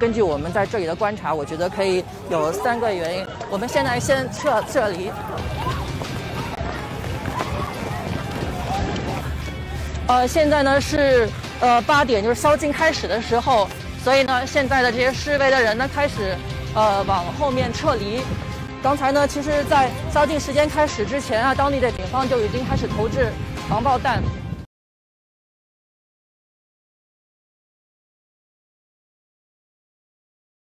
根据我们在这里的观察我觉得可以有三个原因。我们现在先撤撤离。呃现在呢是呃八点就是宵禁开始的时候所以呢现在的这些示威的人呢开始呃往后面撤离。刚才呢其实在宵禁时间开始之前啊当地的警方就已经开始投掷防爆弹。